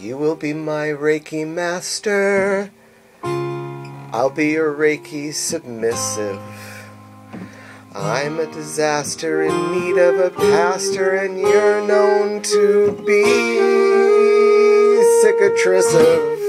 You will be my Reiki master. I'll be your Reiki submissive. I'm a disaster in need of a pastor, and you're known to be cicatrisive.